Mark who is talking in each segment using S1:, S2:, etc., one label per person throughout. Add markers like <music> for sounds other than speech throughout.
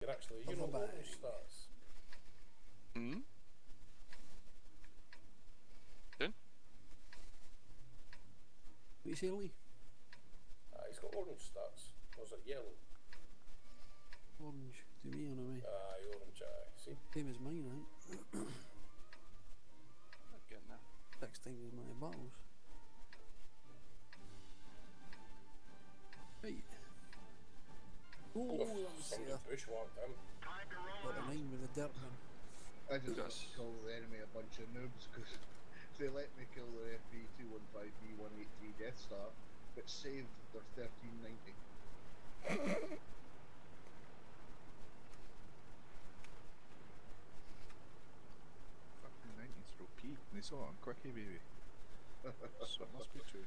S1: You're actually, you know,
S2: a
S1: what
S2: bag.
S1: stats.
S3: Hmm?
S2: What you say, Lee?
S1: Ah, he's got orange stats. Or is it yellow?
S2: Orange to me, anyway.
S1: Aye, orange, aye. See?
S2: Same as mine, I think. <coughs>
S3: Not getting that.
S2: Six times as many battles. Oh, that was
S1: Somebody
S2: uh,
S1: bushwhacked him.
S2: got a nine with a dirt gun.
S4: I just
S3: Yes.
S4: call the enemy a bunch of noobs because <laughs> they let me kill their FV215b 183 Death Star, but saved their 1390.
S5: Fucking 90s for OP. They saw it on QuickyBaby. <laughs> so it must be true.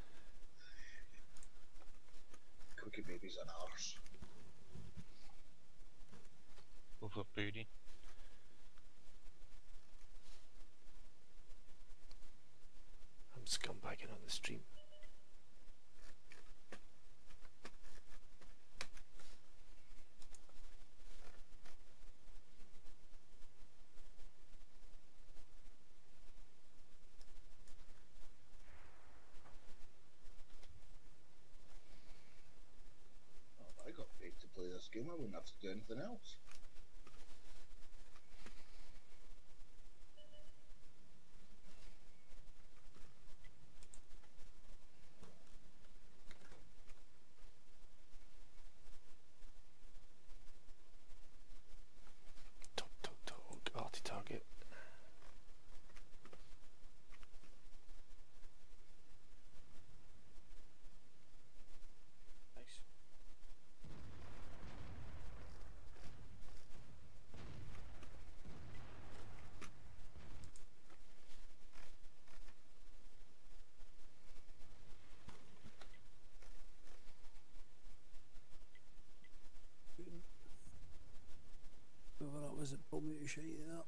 S4: QuickyBaby's an arse.
S6: Over booty.
S7: I'm scumbagging on the stream.
S4: Oh, if I got paid to play this game, I wouldn't have to do anything else.
S7: Talk, talk, talk. Arty target.
S3: Nice.
S2: Whoever that was that pulled me to shite it up.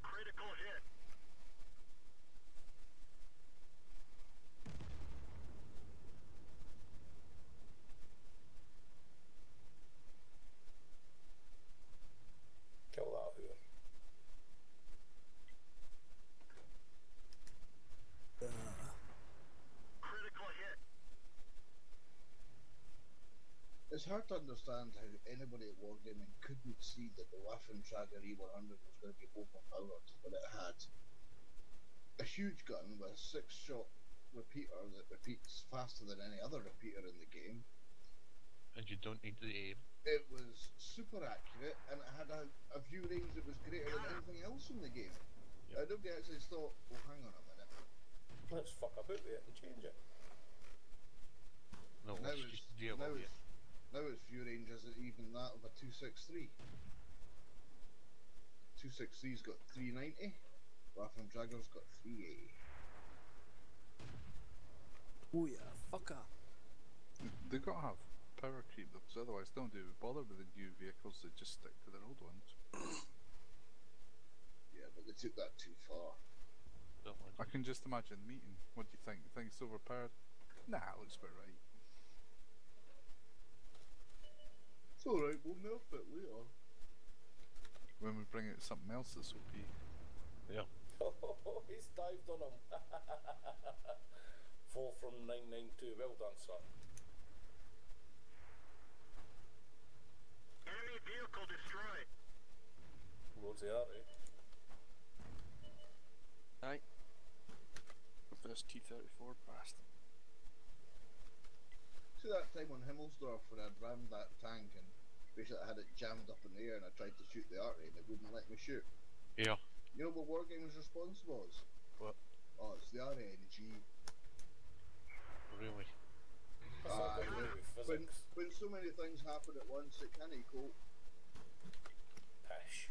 S8: Critical hit.
S1: Kill that who.
S2: Uh,
S8: Critical hit.
S4: It's hard to understand how anybody at Wargaming couldn't see that the Waffentrager E100 was going to be overpowered when it had a huge gun with a six shot repeater that repeats faster than any other repeater in the game.
S6: And you don't need the aim.
S4: It was super accurate and it had a, a view range that was greater than anything else in the game.
S6: Yep.
S4: Nobody actually thought, well, hang on a minute.
S1: Let's fuck about with it and change it.
S6: No,
S4: now
S6: let's
S4: it's,
S6: just deal
S4: now
S6: with
S4: it's,
S6: it.
S4: Now its view range isn't even that of a 263. 263's got 390, Waffentrager's got 380.
S2: oh yeah, fucker.
S5: They've got to have power creep though, because otherwise they don't do bother with the new vehicles, they just stick to their old ones.
S4: Yeah, but they took that too far.
S5: I can just imagine the meeting. What do you think? You think it's overpowered? Nah, it looks about right.
S4: It's alright, we'll nerf it later.
S5: When we bring out something else this that's OP. Yeah.
S1: Oh, <laughs> he's dived on him. <laughs> Fall from 992. Well done, sir.
S8: Enemy vehicle destroyed.
S1: Roads the artery.
S3: Aye. First T34 passed.
S4: See that time on Himmelsdorf when I'd rammed that tank and basically I had it jammed up in the air and I tried to shoot the artery and it wouldn't let me shoot.
S6: Yeah.
S4: You know what Wargame's response was?
S6: What?
S4: Oh, it's the RNG.
S6: Really?
S1: That's not
S4: Aye,
S1: got to do with
S4: when, when so many things happen at once, it can equal. cope.
S1: Pish.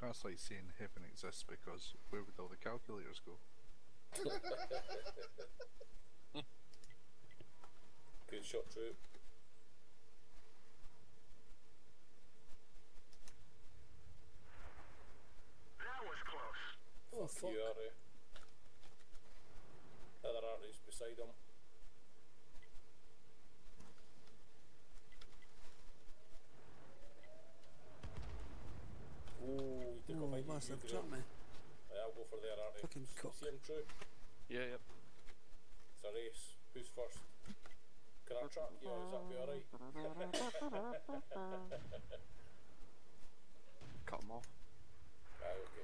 S5: That's like saying heaven exists because where would all the calculators go? <laughs> <laughs>
S1: Good shot, Drew.
S8: That was close.
S2: Oh, fuck.
S1: You are, uh, other artists beside him.
S2: Oh,
S1: he
S2: took oh, a massive jump, man.
S1: Yeah, I'll go for there, Arnie.
S2: Fucking cock.
S1: See him, True?
S3: Yeah, yep.
S1: It's a race. Who's first? Can I track you? Is that be alright? <laughs>
S3: Cut him off.
S1: Aye, okay.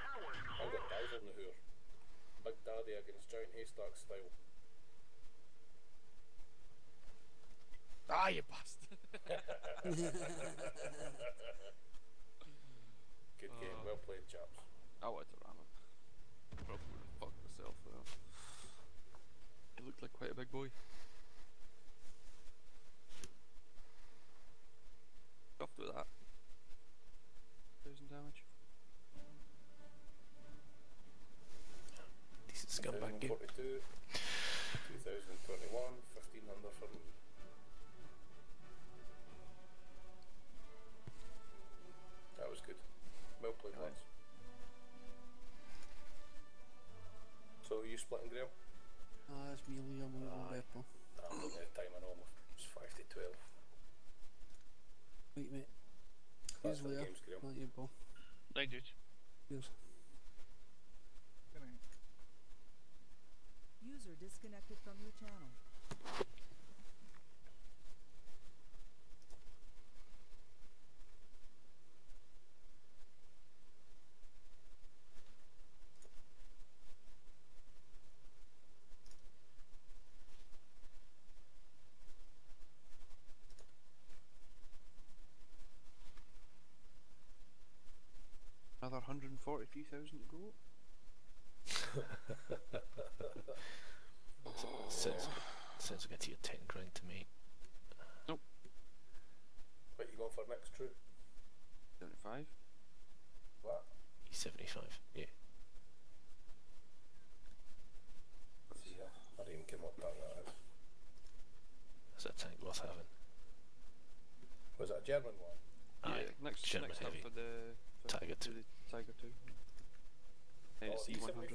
S1: I've got
S8: close.
S1: Diver in the hoor. Big Daddy against Giant Haystack style.
S3: Ah, you bastard! <laughs>
S1: Good game,
S3: Oh.
S1: well played, chaps.
S3: I wanted to ram him. Probably would have fucked myself though. He looked like quite a big boy. Another 143,000 to go. <laughs>
S7: Sounds, sounds like a tier 10 grind to me. Nope.
S1: What you going for next, True?
S3: 75.
S1: What?
S7: E75, yeah.
S1: See, I I didn't even come up that that is.
S7: That's a tank worth having.
S1: Was it a German one?
S7: Aye,
S3: yeah, next,
S7: German
S3: next up for the for
S7: Tiger 2.
S3: Tiger 2. And
S1: oh,
S3: it's
S1: E75?
S3: E100.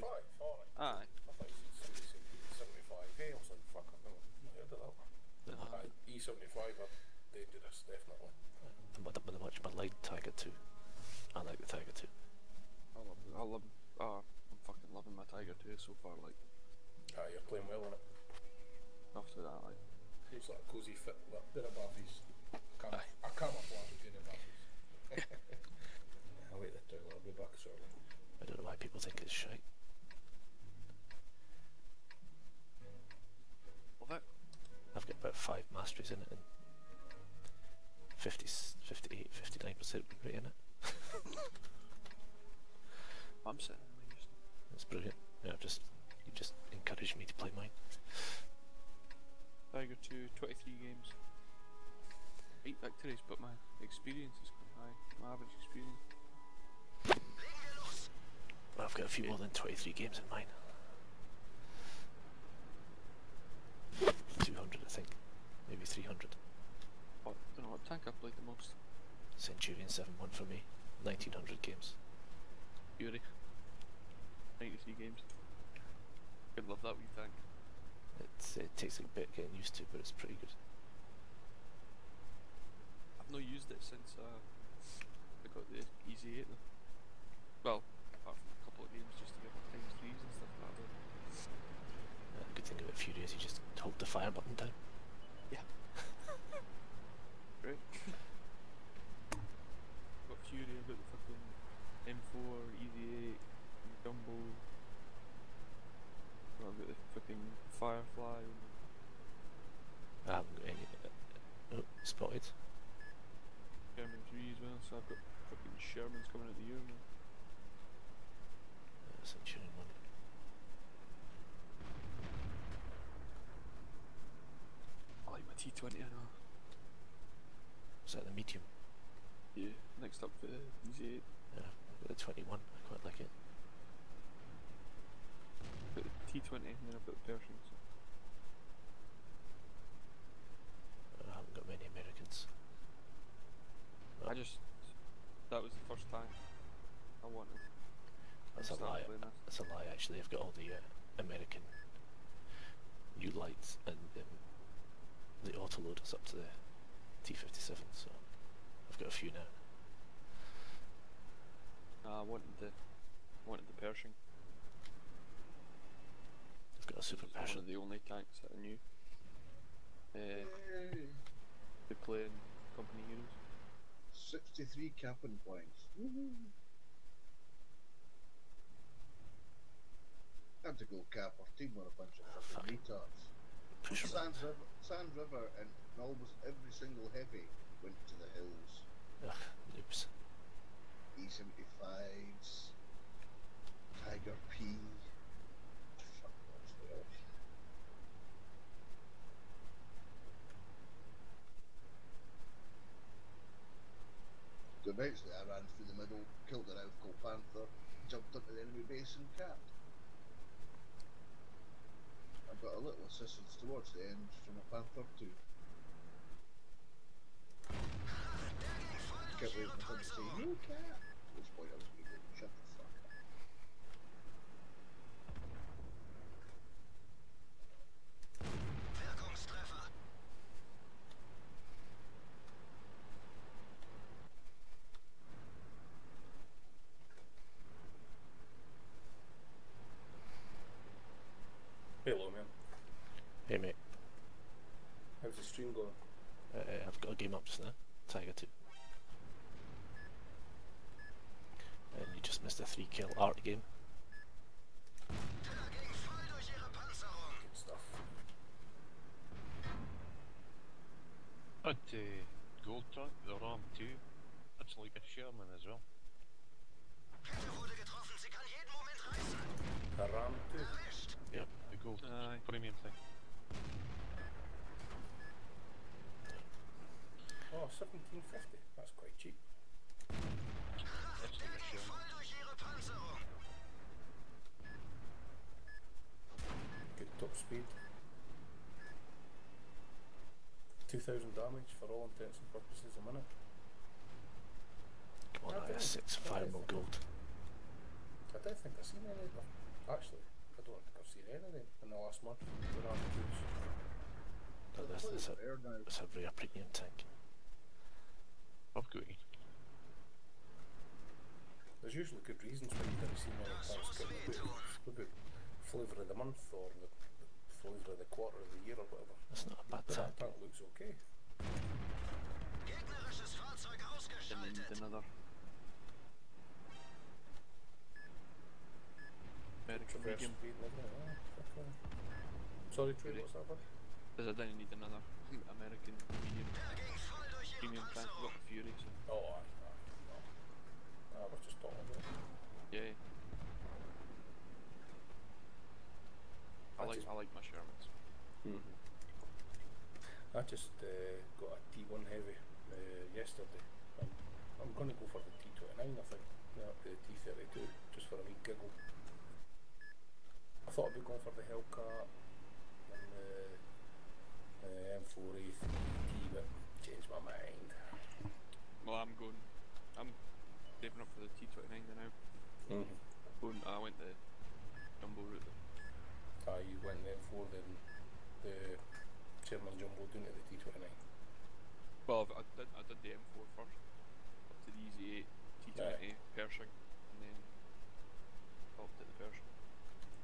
S3: Aye.
S1: I thought you said somebody said 75. Hey, I was like, fuck, I've never heard of that one.
S7: Uh,
S1: Aye, E75 are dangerous, definitely.
S7: the, mu- the, the much more light Tiger 2. I like the Tiger 2.
S3: I love I love ah, I'm fucking loving my Tiger 2 so far, like
S1: Aye, you're playing well in it.
S3: after that like
S1: Seems like a cosy fit, but bit of buffies. I can't, Cam-
S3: Aye.
S1: a camouflage with good of baffies. I'll wait the toilet, I'll be back shortly.
S7: I don't know why people think it's shite.
S3: love it.
S7: I've got about 5 masteries in it and 50, 58, 59% rate in it. <laughs>
S3: I'm sitting there just
S7: It's brilliant. Yeah, I've just, you just encouraged me to play mine.
S3: I go to 23 games. 8 victories, but my experience is quite high. My average experience.
S7: I've got a few more than 23 games in mine. 200 I think. Maybe 300.
S3: Oh, I don't know what tank I played the most.
S7: Centurion 7-1 for me. 1900 games.
S3: Fury. 93 games. Could love that wee tank.
S7: It's, it takes a bit getting used to, but it's pretty good.
S3: I've not used it since uh, I got the Easy 8 though. Well, apart from a couple of games just to get times 3s and stuff like that.
S7: Uh, the good thing about Fury is you just hold the fire button down. Yeah.
S3: right. got Fury, I've got the fucking M4, Easy 8, Jumbo. I've got the fucking Firefly. And
S7: I haven't got any. Uh, oh, spotted.
S3: Sherman 3 as well, so I've got fucking Shermans coming out the year now.
S7: Uh, Centurion 1.
S3: I like my T20 I know.
S7: Is that the medium?
S3: Yeah, next up for the Easy 8.
S7: Yeah, I've got the 21. I quite like it.
S3: I've the T20 and then I've got the Pershing. So.
S7: I haven't got many Americans.
S3: I just that was the first time I wanted.
S7: That's a lie.
S3: playing.
S7: That's a lie. Actually, I've got all the uh, American new lights and um, the autoloaders up to the T57. So I've got a few now.
S3: I wanted the wanted the Pershing.
S7: I've got a super
S3: It's one of the only tanks that I knew. Uh,
S4: Yay.
S3: to play in Company Heroes.
S4: 63 capping points. Had to go cap. Our team were a bunch of fucking retards. Sands River, Sands River and almost every single heavy went to the hills.
S7: Ugh, noobs.
S4: E75s, Tiger P. Fuck what's the other? The nights that I ran through the middle, killed an Elfco Panther, jumped into the enemy base and capped. I got a little assistance towards the end from a Panther too. Kept waiting for him to say, no cap. Which point I was going to go, shut the fuck up.
S1: Hello, man.
S7: Hey mate,
S1: How's the stream going?
S7: uh, I've got a game up just now. Tiger 2. And you just missed a 3 kill art game.
S1: Good stuff.
S6: But uh, Gold Truck, the Ram 2, that's like a Sherman as well.
S1: A Ram 2.
S6: The Gold
S3: Aye.
S6: premium thing.
S1: Oh, 1750. That's quite cheap.
S6: That's like a Sherman.
S1: Good top speed. 2000 damage for all intents and purposes a minute.
S7: Come on, I got 6 fireable gold.
S1: I don't think I've seen any of them. Actually, I don't think I've seen any of them in the last month. The Ram 2s.
S7: But this, this, a,
S4: Rare now.
S7: a rare premium tank.
S6: I've got it.
S1: There's usually good reasons why you didn't see many tanks getting about, about flavour of the month or the, the flavour of the quarter of the year or whatever.
S7: That's not a bad
S1: But
S7: tank.
S1: that tank looks okay.
S3: Didn't need another. American medium.
S1: speed and. Oh, fuck. Sorry, Trey,
S3: Really?
S1: what's that one?
S3: Because I didn't need another American medium premium tank. Got the Fury, so
S1: Oh, aye, aye, no. Ah, we're just talking about it.
S3: yeah. I
S1: I
S3: like
S1: just-
S3: I like my Shermans.
S1: Mm-hmm. I just uh, got a T1 heavy uh, yesterday. I'm, I'm going to go for the T29, I think. No, the T32, just for a wee giggle. I thought I'd be going for the Hellcat and the uh, M4A3T, but changed my mind.
S3: Well, I'm going. I'm saving up for the T29 now.
S1: Mm-hmm.
S3: Going, I went the jumbo route.
S1: Ah, you went the M4, then the Sherman Jumbo doing it the T29.
S3: Well, I've- did I did the M4 first, up to the Easy 8, T20 Pershing, and then stopped at the Pershing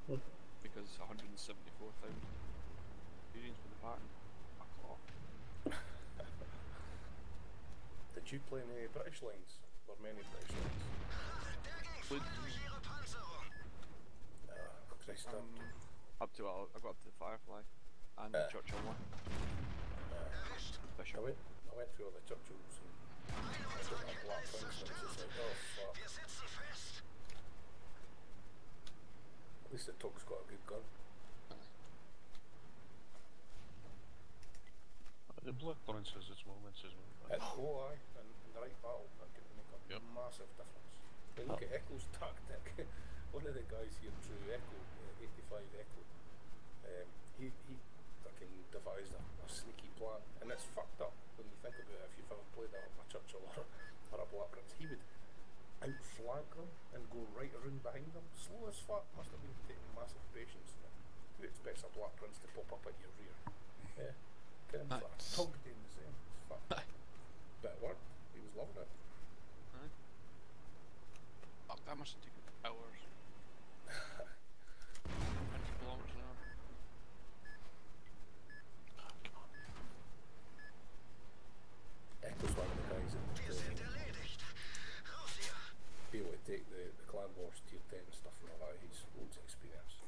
S1: Mhm.
S3: because 174,000 experience with the Patton. Fuck off. <laughs>
S1: Did you play any British lines? Or many British lines?
S3: Played
S1: Ah, Christ,
S3: um, up to I I got up to the Firefly and the
S1: Uh.
S3: Churchill one.
S1: uh, I
S3: Bishop.
S1: went, I went through all the Churchills and I didn't have black things and it was just like, oh fuck. At least the Tug's got a good gun.
S6: The Blackburns has its moments as well.
S1: Oh aye, and in the right battle, that can make a
S6: Yep.
S1: massive difference. But look at Echo's tactic. <laughs> One of the guys here drew Echo, uh, 85 Echo. Um, he, he fucking devised a, a sneaky plan, and it's fucked up when you think about it. If you've ever played a, a Churchill or, <laughs> or a Black Prince, he would outflank them and go right around behind them, slow as fuck. Must have been taking massive patience. Who expects a Black Prince to pop up at your rear? Yeah, get him
S3: Aye.
S1: for a tug doing the same. It's fucked. But it worked. He was loving it.
S3: Aye.
S5: Up
S3: That must have taken hours. 20 kilometers an hour.
S7: Oh, come on.
S1: Echo's one of the guys that
S8: Wir
S1: uh,
S8: sind erledigt. Raus hier.
S1: be able to take the, the clan wars tier 10 and stuff and all that. He's loads of experience.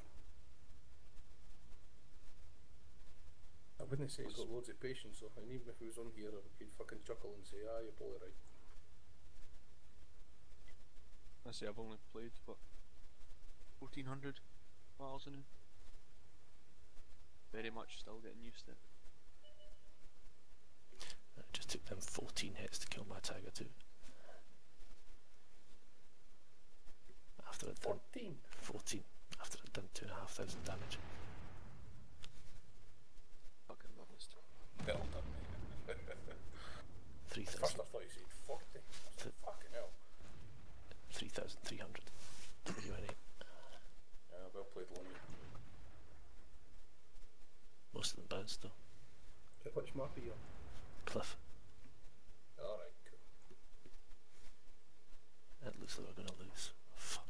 S1: I say he's got loads of patience, so and even if he was on here, he'd fucking chuckle and say, ah, you're probably right.
S3: I say I've only played, what, 1400 miles in it. Very much still getting used to it.
S7: It just took them 14 hits to kill my Tiger 2. After I'd done
S1: 14!
S7: 14, after I'd done 2,500 damage.
S3: Fucking modest.
S1: Well done, mate.
S7: 3,000
S1: First I thought you said 40. I said, fucking hell.
S7: 3,300. UNA.
S1: Yeah, well played, Lonnie.
S7: Most of them bounced though.
S1: Which map are you on?
S7: Cliff.
S1: Alright, cool.
S7: It looks like we're going to lose. Fuck.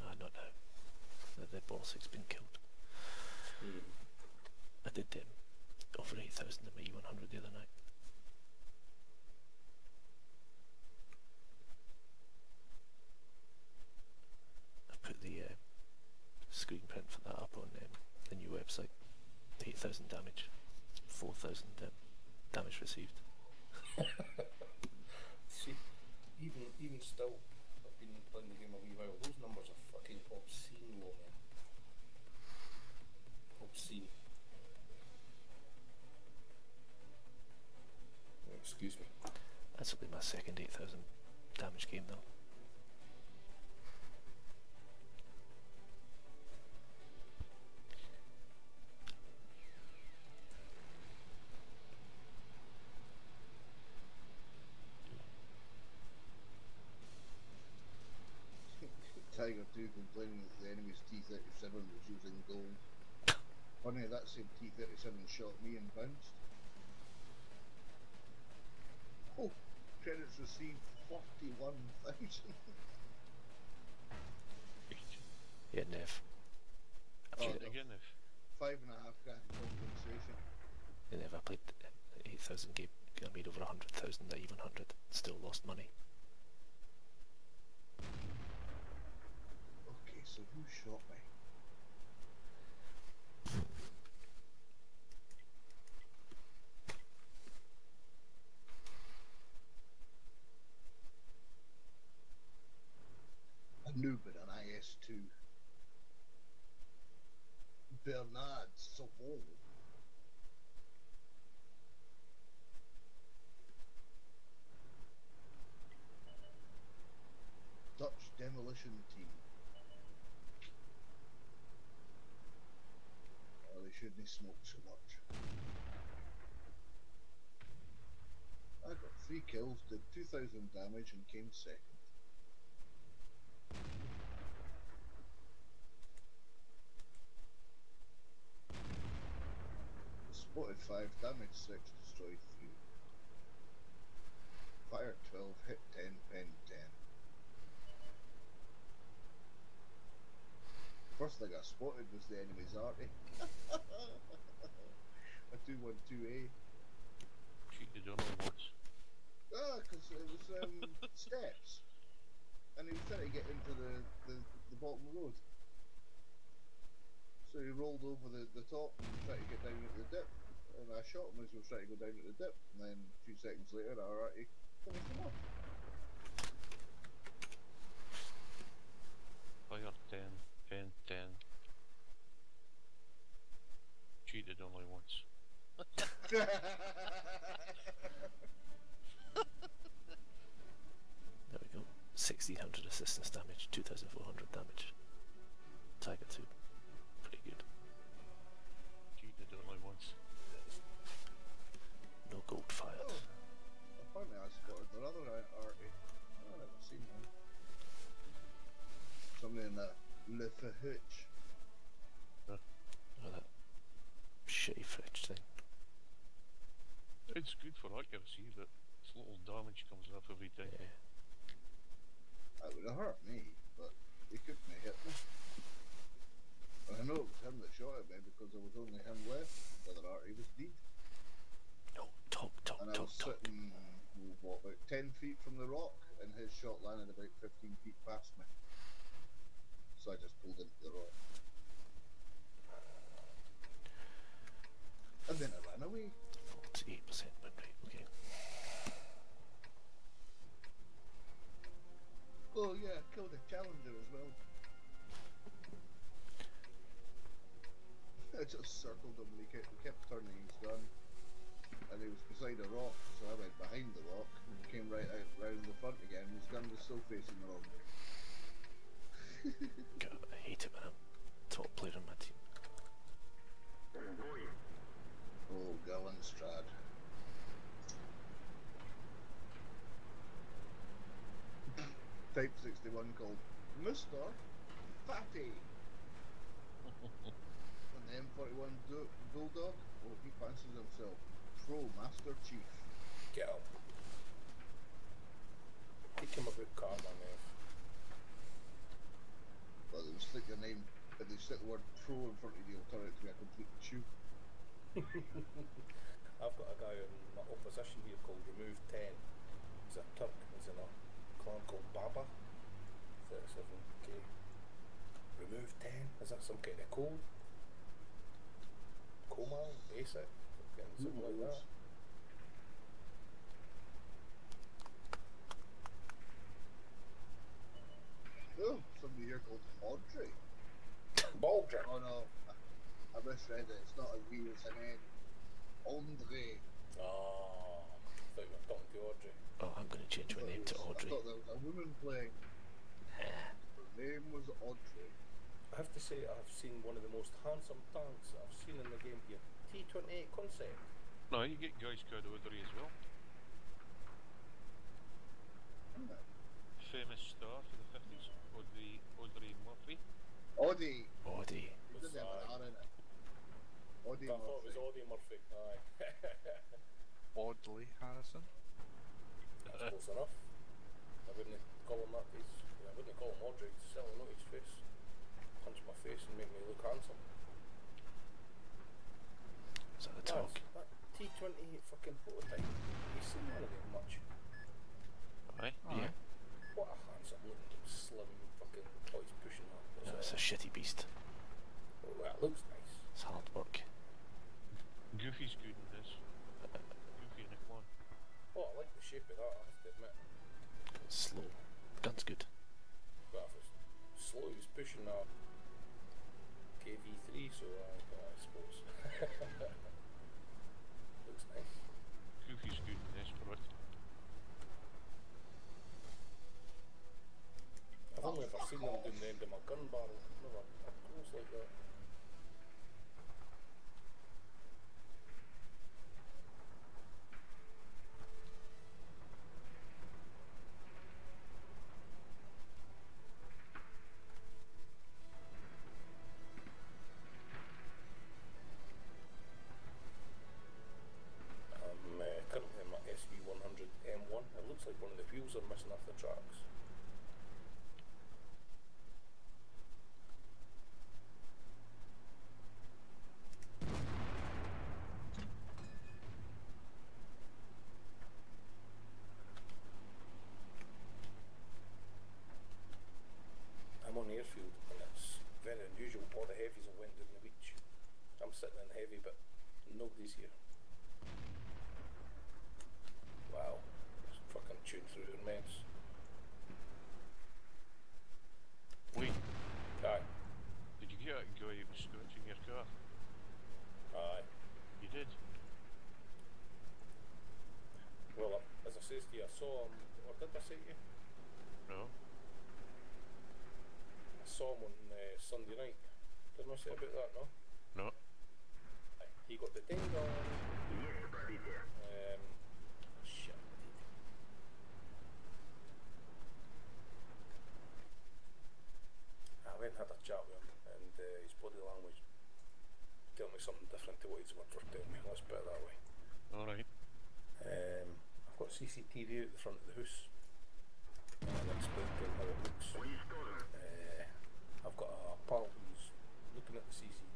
S7: Ah, not now. The, the boss has been killed. I did over 8,000 in my E100 the other night. I put the uh, screen print for that up on um, the new website. 8,000 damage, 4,000 um, damage received.
S1: See, even even still, I've been playing the game a wee while. Those numbers are fucking obscene low, man. Obscene. Oh, Excuse me.
S7: That's only my second 8,000 damage game though.
S4: Tiger 2 complaining that the enemy's T-37 was using gold. Funny, that same T-37 shot me and bounced. Oh, credits received 41,000. <laughs>
S7: Yeah, Nev.
S4: Oh,
S7: I've
S6: Again, if
S4: Five and a half grand compensation.
S7: Yeah, Nev, I played uh, 8,000 game. I made over 100,000 at even 100. Still lost money.
S4: Okay, so who shot me? A noob at IS-2. Bernard Savon. Dutch demolition team. Oh, they shouldn't smoke so much. I got three kills, did 2,000 damage, and came second. 5, damage 6, destroyed 3. Fire 12, hit 10, pen 10. First thing I spotted was the enemy's arty. <laughs> a 212A.
S6: cheated on once.
S4: Ah, because it was um, <laughs> steps. And he was trying to get into the, the, the bottom road. So he rolled over the, the top and tried to get down into the dip. And I shot him as he was trying to go down at the dip. And then a few seconds later, alright, he finished him off.
S6: Fire 10, pen 10. Cheated only once. <laughs>
S7: There we go. 1600 assistance damage, 2400 damage.
S4: Somebody in that Le Fahutch.
S7: Oh, that shitty fridge thing.
S6: It's good for accuracy, but it's little damage comes off every time.
S7: Yeah.
S4: That would have hurt me, but he couldn't have hit me. And I know it was him that shot at me because there was only him left. The other Artie was dead.
S7: No, talk, talk,
S4: And I
S7: talk,
S4: was
S7: talk.
S4: sitting, oh, what, about 10 feet from the rock, and his shot landed about 15 feet past me. So I just pulled into the rock. And then I ran away.
S7: 48% win rate, okay.
S4: Oh yeah, killed a challenger as well. <laughs> I just circled him and he kept, he kept turning his gun. And he was beside a rock, so I went behind the rock and came right out round the front again. His gun was still facing the wrong way.
S7: God, I hate it when I'm top player on my team.
S4: Oh, Gallenstrad. Type 61 called Mr. Fatty. and the M41 du- Bulldog, oh, he fancies himself Pro Master Chief.
S1: Get him. Take him a card on there.
S4: But they stick your name, if they stick the word pro in front of you, it'll turn out to be a complete chew. <laughs>
S1: I've got a guy in my opposition here called Remove 10. He's a Turk. He's in a clan called Baba. 37k. Remove 10? Is that some kind of code? Coma? Basic? Something like that.
S4: Oh, somebody here called Audrey.
S1: Baldrick.
S4: Oh no, I, I misread it. It's not a V, it's an N. Andre.
S1: Oh, I thought you were talking to Audrey.
S7: Oh, I'm going to change my name
S4: it
S7: to Audrey.
S4: I thought there was a woman playing. Her name was Audrey.
S1: I have to say, I've seen one of the most handsome tanks I've seen in the game here. T28 concept.
S6: No, you get guys called Audrey as well.
S4: Hmm.
S6: Famous star for the 50s, Audrey, Audrey Murphy.
S4: Audie.
S7: Audie.
S4: It didn't have an R in it. Audie
S1: I thought it was
S4: Murphy.
S1: Murphy. Aye. <laughs>
S5: Audley Harrison.
S1: That's close enough. I wouldn't call him that. He's, I wouldn't call him Audrey. He's selling out his face. Punch my face and make me look handsome.
S7: Is that the
S1: Lads,
S7: talk?
S1: that T28 fucking prototype. You seen one of them much?
S6: Aye.
S7: Yeah.
S1: What a handsome looking slim fucking toys pushing that.
S7: No, it's a shitty beast.
S1: Oh, that looks nice.
S7: It's hard work.
S6: Goofy's good in this. Goofy in the clone.
S1: Oh, I like the shape of that, I have to admit.
S7: It's slow. Gun's good.
S1: But if it's slow, he's pushing that KV3, so uh, I, I suppose. <laughs> looks nice.
S6: Goofy's good in this, but
S1: I've only ever seen them doing the I'm sitting in heavy, but nobody's here. Wow, it's fucking through the mess.
S6: wait,
S1: Aye,
S6: did you get that guy who was scratching your car?
S1: aye.
S6: You did?
S1: Well, uh, as I says to you, I saw him, or did I say to you?
S6: No.
S1: I saw him on uh, Sunday night. Didn't I say about that, no? He got the ding dong. Um, shit. I went and had a chat with him, and uh, his body language told me something different to what his words were telling me. Let's put it that way.
S6: Alright.
S1: Um, I've got CCTV at the front of the house. and explain to him how it looks. Uh, I've got a pal who's looking at the CCTV.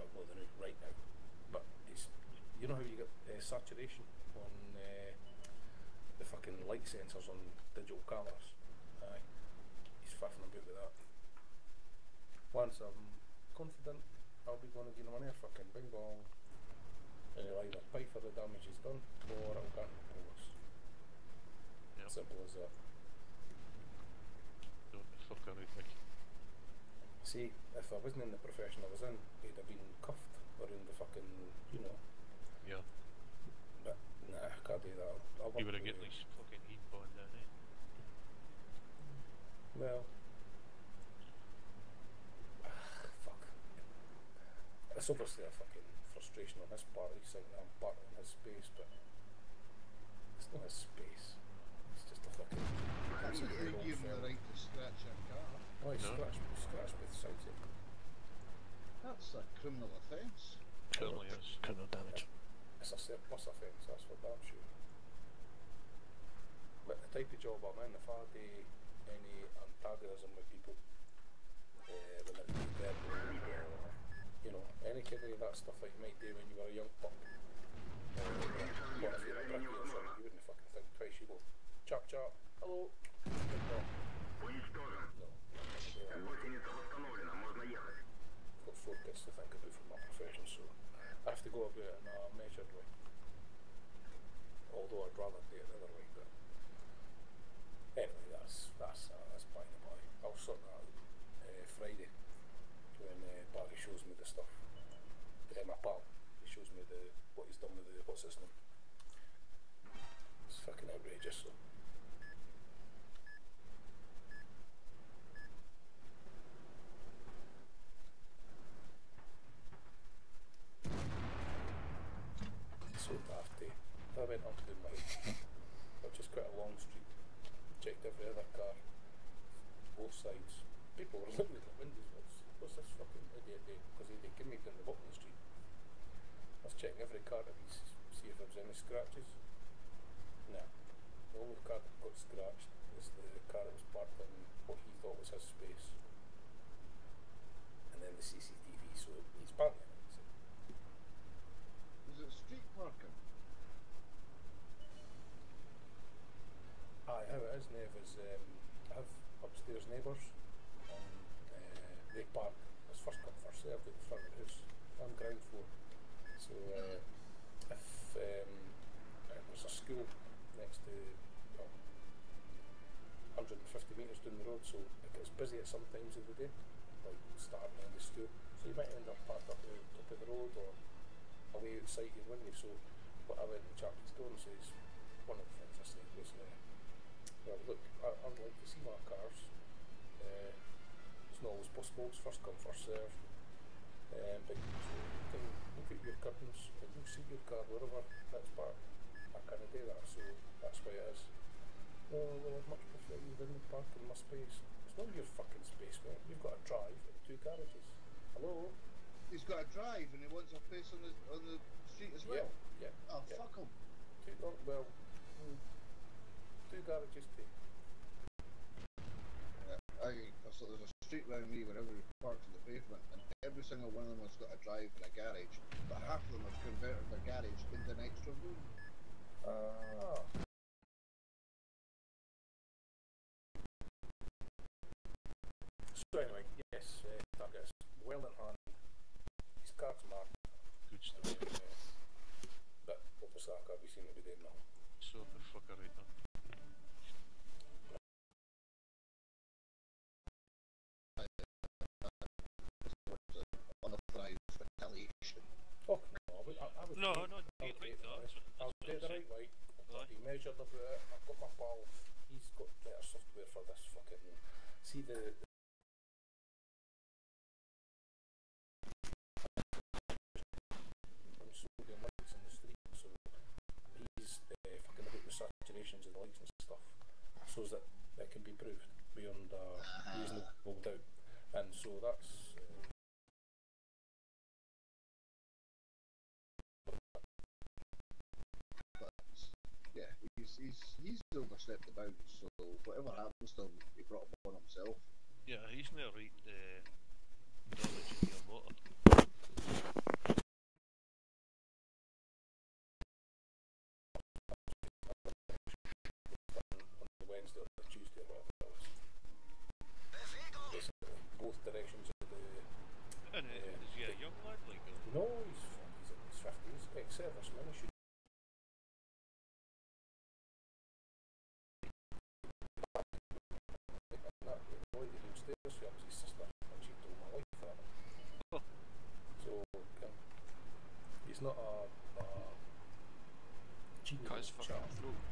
S1: The new right now, but it's you know how you get uh, saturation on uh, the fucking light sensors on digital cameras. Aye, he's faffing about with that. Once I'm confident, I'll be going to give him an air fucking bing bong. And he'll either pay for the damage he's done, or I'll grant him police.
S6: Yep.
S1: Simple as that.
S6: Don't fuck Mickey.
S1: See, if I wasn't in the profession I was in, he'd have been cuffed around the fucking, you know.
S6: Yeah.
S1: But nah, I can't do that. I'll
S6: You would have
S1: with
S6: get
S1: you.
S6: these fucking heat bond down there. Eh?
S1: Well, <sighs> fuck. It's obviously a fucking frustration on his part. He's thinking I'm bartering his space, but it's not his space. It's just a fucking.
S4: How
S1: it's
S4: you
S1: good
S4: give him the right to scratch your car?
S1: Oh, he
S6: No.
S1: scratched, scratched both sides of.
S4: That's a criminal offence.
S7: Criminal,
S6: Certainly is.
S7: criminal damage.
S1: It's a surplus offence, that's for damn sure. But the type of job I'm in, if I do any antagonism with people, uh, when they're dead, or, you know, any kind of that stuff that you might do when you were a young pup. Uh, if you're a brickie or something, you wouldn't fucking think twice, you go, chop chop, hello. No. No. Got kids to think about for my profession, so I have to go about it in a measured way. Although I'd rather do it the other way, but anyway, that's that's uh, that's by the by. I'll sort that out uh, Friday when uh, Barry shows me the stuff. Uh, my pal, he shows me the what he's done with the what's his name. It's fucking outrageous. So daft, eh? I went up to my, which is quite a long street, checked every other car, both sides. People were looking at the windows, what's, what's this fucking idiot doing? Because they, they came down the bottom of the street. I was checking every car to see if there was any scratches. No. The only car that got scratched was the car that was parked in what he thought was his space. And then the CCTV, so he's it. So
S4: Is it street parking?
S1: Aye, how it is, Nev, is um, have upstairs neighbours and uh, they park as first come first served at the front of the house. I'm ground floor. So uh, if um, there's a school next to well, 150 metres down the road, so it gets busy at some times of the day, like starting end of school. So you might end up parked up the top of the road or away outside your window. So what I went and his door and says, one of the things I said was, uh, well, look, I, I'd like to see my cars. Uh, it's not always possible, it's first come, first serve. Um, but you can look at your curtains and you see your car wherever that's parked. I can't do that, so that's why it is. Oh, well, I'd much prefer you didn't park in my space. It's not your fucking space, mate. You've got a drive and two garages. Hello?
S4: He's got a drive and he wants a place on the on the street as well.
S1: Yeah, yeah.
S4: Oh
S1: yeah.
S4: fuck him.
S1: Two, oh, well, mm, two garages too.
S4: I so there's a street round me where everybody parks on the pavement and every single one of them has got a drive and a garage, but half of them have converted their garage into an extra room.
S1: Ah. So anyway, yes, uh, that guy's well in hand. His car's marked.
S6: Good stuff.
S1: Uh, but obviously I can't be seen to be doing nothing.
S6: So the fucker right
S1: No,
S6: no,
S1: I'll
S6: it
S1: do it
S6: though.
S1: right.
S6: That's what-
S1: I'll
S6: that's
S1: do it
S6: what
S1: the right way. I'll be measured about it. I've got my pal. He's got better software for this fucking. See the. I'm smoking lights in the street, so he's uh, the saturations the lights and stuff, so that that can be proved beyond a reasonable doubt, and so that's.
S4: He's he's he's overstepped the bounds. So whatever happens to him, he brought upon himself.
S6: Yeah, he's not right uh, knowledge in your motor.
S1: the Wednesday or the Tuesday or whatever it. Basically, both directions of the.
S6: And uh,
S1: Yeah.
S6: is he a young lad like uh,
S1: No, he's he's in his fifties, ex-serviceman. He should. That the lady downstairs here was his sister, and she told my wife that.
S6: Oh.
S1: So um, he's not a, a
S3: his fucking
S1: chap.
S3: throat.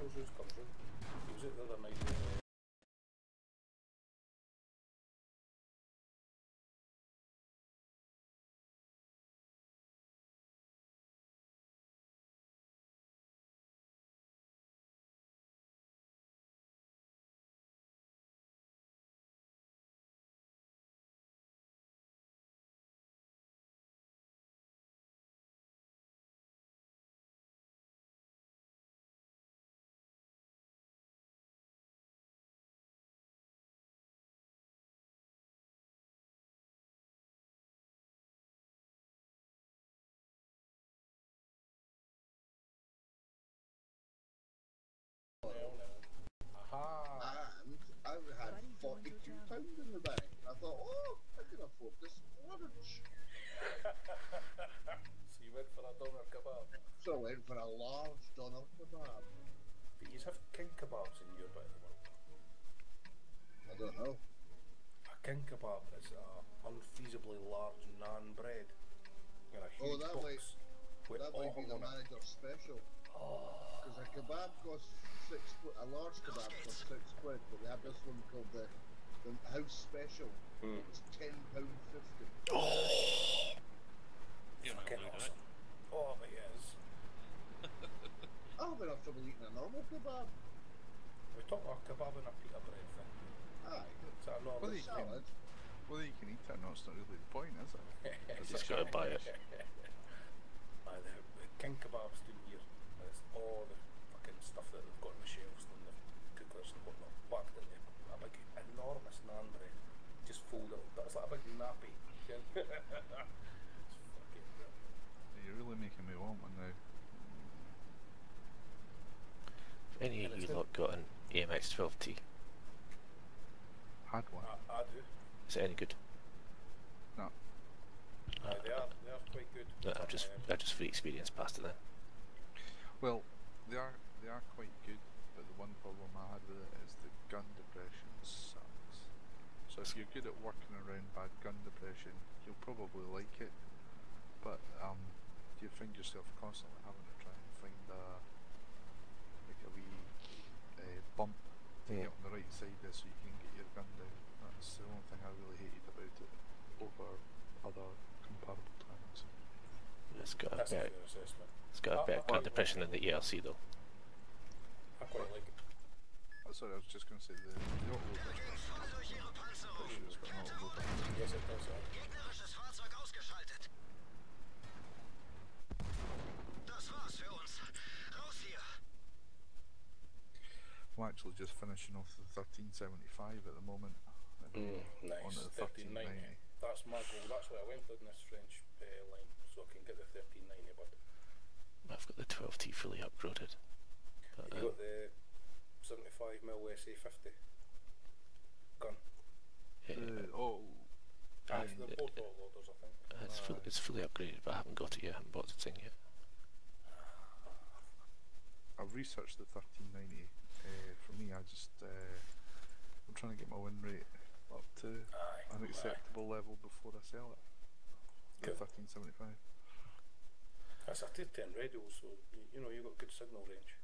S1: Goes round, comes round. He was out the other
S4: And I had
S9: Buddy joined your
S4: forty-two pounds in the bank. I thought, oh, I can afford this
S1: so you went for a doner kebab.
S4: So I went for a large doner kebab.
S1: But you have king kebabs in your bit of the world.
S4: I don't know.
S1: A king kebab is a unfeasibly large naan bread in a
S4: Oh, that
S1: box
S4: might-
S1: with
S4: That might be the
S1: all on it.
S4: manager's special.
S1: Oh,
S4: Because a kebab costs six quid, a large kebab costs six quid, but they have this one called the, the house special.
S1: Hmm.
S4: It's ten pound fifty.
S6: you're not
S1: fucking
S6: allowed
S1: awesome. Oh, but yes.
S4: I have enough trouble eating a normal kebab.
S1: We talk about kebab and a pita bread thing.
S4: Aye,
S1: Is that a normal
S5: Well, you can-
S4: salad.
S5: Whether you can eat it or not, it's not really the point, is it? <laughs>
S7: Just gotta buy it.
S1: Aye, the, the king kebabs down here. and It's all the fucking stuff that they've got on the shelves and the cookers and whatnot packed into a big enormous naan bread. Just folded. It's like a big nappy. you know? it's fucking brilliant.
S5: You're really making me want one now.
S7: Have any
S1: And
S7: of
S1: it's
S7: you
S1: the-
S7: lot got an AMX 12T?
S5: Had one.
S1: I, I do.
S7: Is it any good?
S5: No.
S1: Aye, they are. They are quite good.
S7: No, I'm just,
S1: Um,
S7: I just for experience passed it then.
S5: Well, they are they are quite good, but the one problem I had with it is the gun depression sucks. So if you're good at working around bad gun depression, you'll probably like it. But um, you find yourself constantly having to try and find a like a wee uh, bump to
S7: Yeah.
S5: get on the right side of so you can get your gun down, that's the only thing I really hated about it over other comparable tanks.
S7: It's got a
S1: That's a
S7: better,
S1: fair assessment.
S7: it's got a
S1: I-
S7: better
S1: I
S7: gun
S1: quite
S7: depression
S1: in
S7: the ELC though.
S1: I quite like it.
S5: Uh, sorry, I was just going to say the, the autoloader stuff.
S8: Durch Ihre Panzerung.
S5: Pretty sure it's got an autoloader.
S1: Yes, it does.
S5: I'm actually just finishing off the 1375 at the moment. and
S1: Mm,
S5: On
S1: nice.
S5: the
S1: 1390.
S5: 1390.
S1: That's my goal. That's why I went in this French uh, line, so I can get the 1390. But
S7: I've got the 12T fully upgraded. But,
S1: you
S7: um,
S1: got the 75 mil SA50 gun.
S7: yeah,
S5: The, oh,
S1: And
S7: and
S1: the
S7: it-
S1: loaders, I think.
S7: it's, full,
S5: Aye.
S7: it's fully upgraded, but I haven't got it yet. I haven't bought the thing yet.
S5: I've researched the 1390. Me, I just uh, I'm trying to get my win rate up to
S1: Aye.
S5: an
S1: aye.
S5: acceptable level before I sell it. The
S1: Yeah.
S5: 1375.
S1: That's a 210 radio, so you, you know you got good signal range.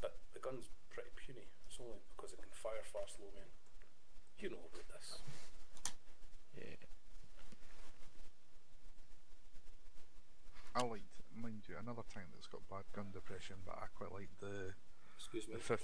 S1: But the gun's pretty puny. It's only because it can fire fast low man. You know about this.
S7: Yeah.
S5: I liked, mind you, another tank that's got bad gun depression, but I quite like the
S1: Excuse me.
S5: the 50